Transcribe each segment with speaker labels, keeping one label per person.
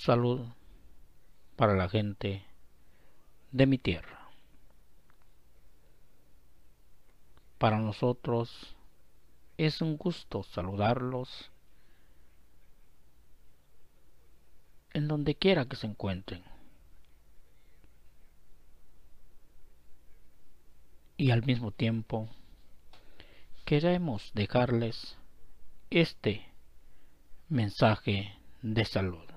Speaker 1: Salud para la gente de mi tierra. Para nosotros es un gusto saludarlos en donde quiera que se encuentren. Y al mismo tiempo queremos dejarles este mensaje de salud.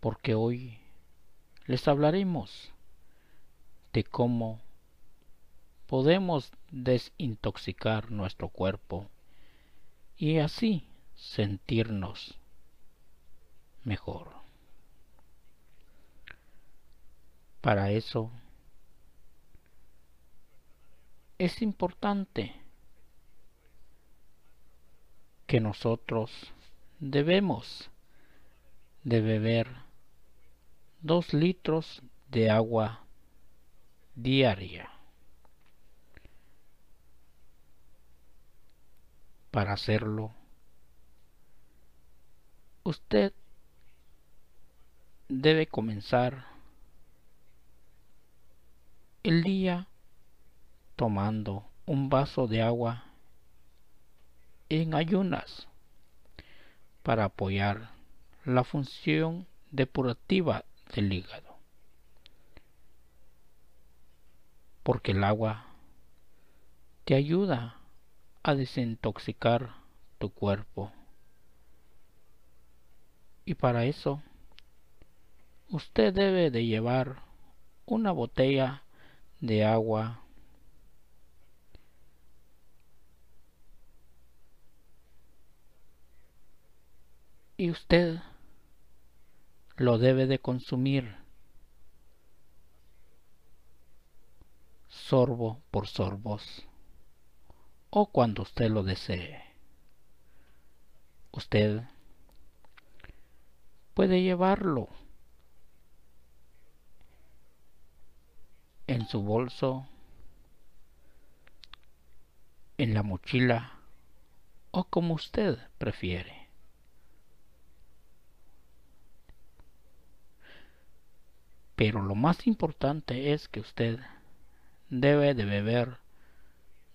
Speaker 1: Porque hoy les hablaremos de cómo podemos desintoxicar nuestro cuerpo y así sentirnos mejor. Para eso es importante que nosotros debemos de beber dos litros de agua diaria. Para hacerlo, usted debe comenzar el día tomando un vaso de agua en ayunas para apoyar la función depurativa del hígado. Porque el agua te ayuda a desintoxicar tu cuerpo. Y para eso, usted debe de llevar una botella de agua y usted lo debe de consumir sorbo por sorbos o cuando usted lo desee. Usted puede llevarlo en su bolso, en la mochila o como usted prefiere. Pero lo más importante es que usted debe de beber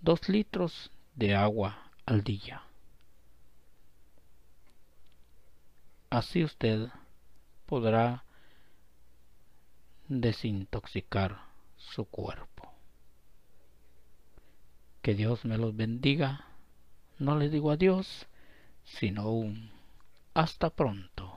Speaker 1: dos litros de agua al día. Así usted podrá desintoxicar su cuerpo. Que Dios me los bendiga. No le digo adiós, sino un hasta pronto.